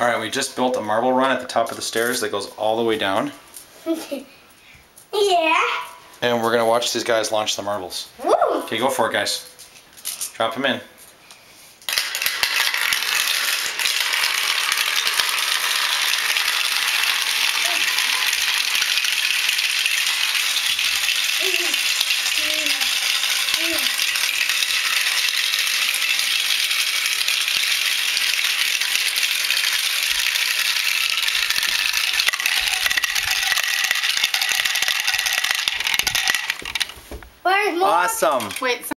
All right, we just built a marble run at the top of the stairs that goes all the way down. yeah. And we're gonna watch these guys launch the marbles. Woo. Okay, go for it, guys. Drop them in. Where's more? Awesome. Wait.